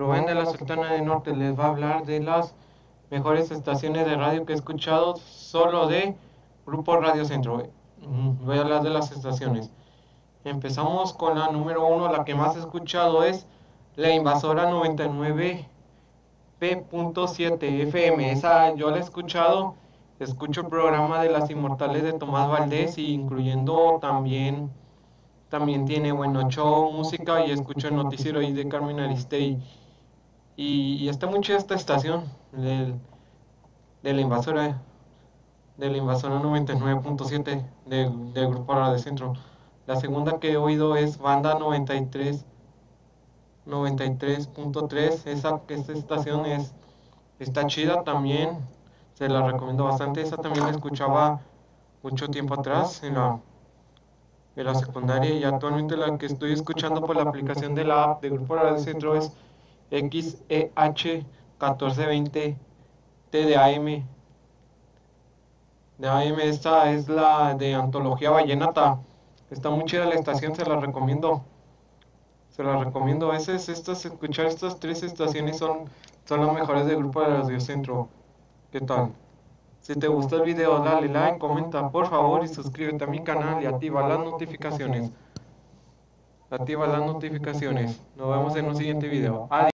Rubén de la Sultana del Norte les va a hablar de las mejores estaciones de radio que he escuchado solo de Grupo Radio Centro. Mm, voy a hablar de las estaciones. Empezamos con la número uno, la que más he escuchado es la Invasora 99P.7 FM. Esa yo la he escuchado, escucho el programa de las Inmortales de Tomás Valdés, incluyendo también también tiene bueno show, música y escucho el noticiero ahí de Carmen Aristegui. Y, está mucho esta estación del, de la invasora de la invasora 99.7 del, del grupo de Centro. La segunda que he oído es banda 93 93.3. Esa, esta estación es está chida también. Se la recomiendo bastante. Esa también la escuchaba mucho tiempo atrás en la la secundaria y actualmente la que estoy escuchando por la aplicación de la app de Grupo Radio Centro es XEH1420 T de AM. De AM esta es la de Antología Vallenata. Está muy chida la estación, se la recomiendo. Se la recomiendo. A veces estas, escuchar estas tres estaciones son, son las mejores del Grupo de Radio Centro. ¿Qué tal? Si te gustó el video, dale like, comenta por favor y suscríbete a mi canal y activa las notificaciones. Activa las notificaciones. Nos vemos en un siguiente video. Adiós.